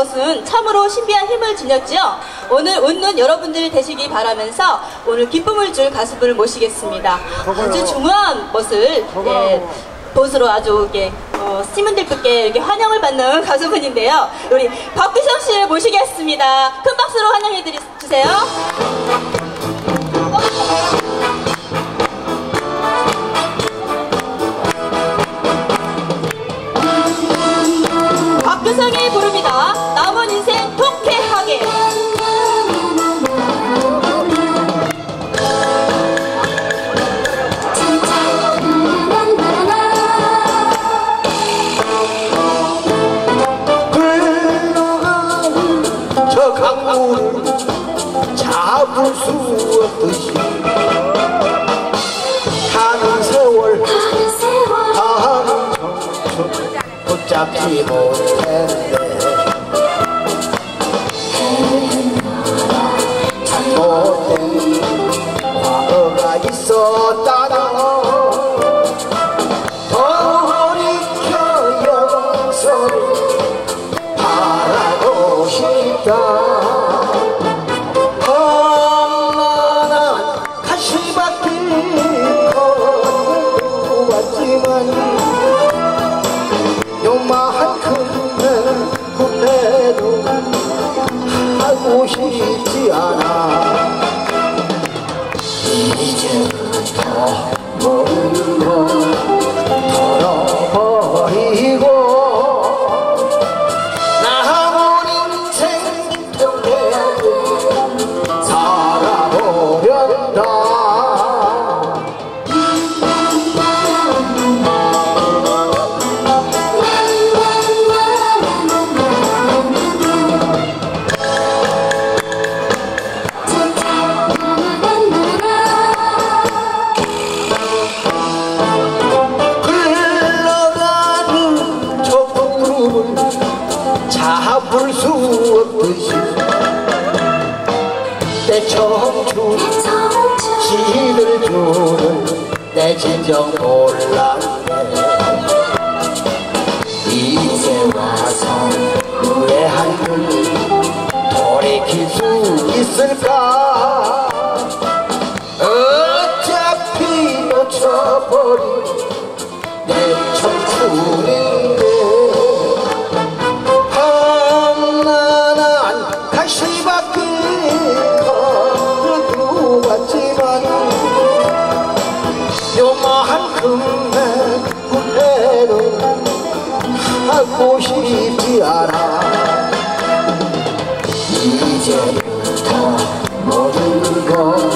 것은 참으로 신비한 힘을 지녔지요. 오늘 웃는 여러분들 되시기 바라면서 오늘 기쁨을 줄 가수분을 모시겠습니다. 아주 중후한 멋을 예, 보수로 아주 이렇게 어, 시민들께 이렇게 환영을 받는 가수분인데요. 우리 박규성 씨를 모시겠습니다. 큰 박수로 환영해 드리- 주세요. 박규성이 부릅 저 강물을 잡을 수 없듯이 가는 세월 가는 청춘 붙잡지 못했네. 잘못된 과거가 있었다면 돌이켜 영서를 바라고 싶다 하고 싶지 내 진정 몰랐네. 이제 와서 후회한 글 돌이킬 수 있을까 요만큼의 후회는 하고 싶지 않아. 이제부터 모든 걸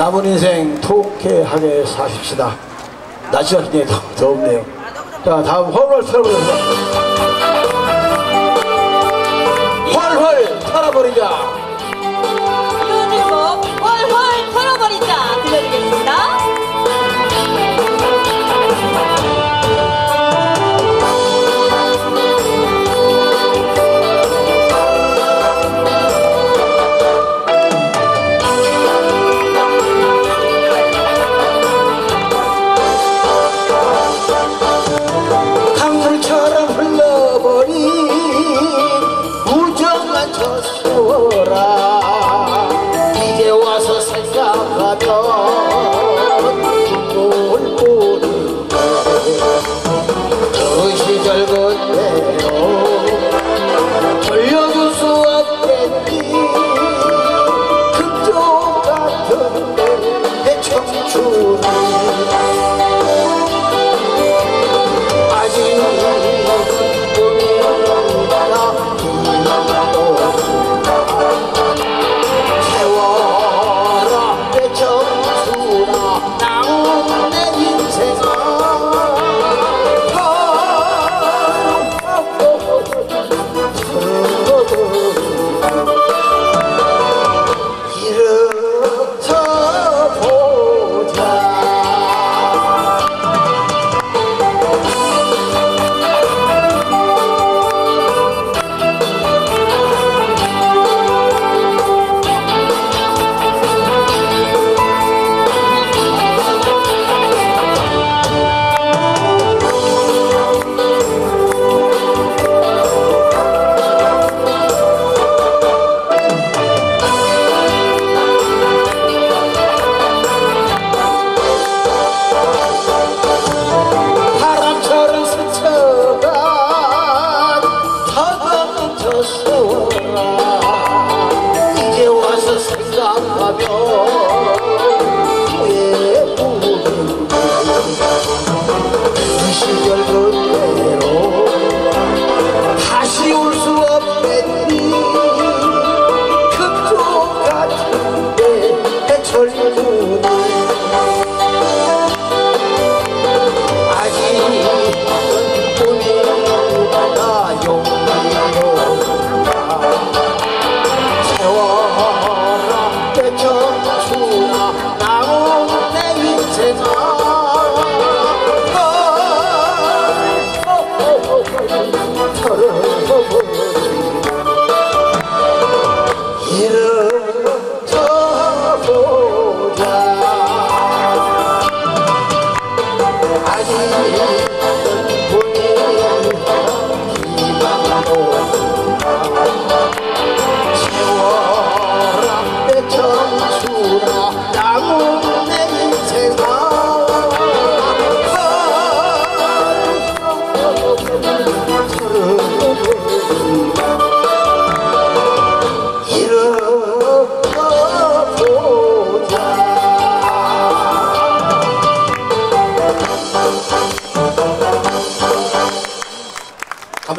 남은 인생 통쾌하게 사십시다. 날씨가 굉장히 더- 더웁네요. 자 다음 활활 털어보자 활활 털어버리자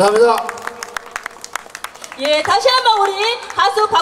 감사합니다. 예, 다시 한번 우리 가수 박비정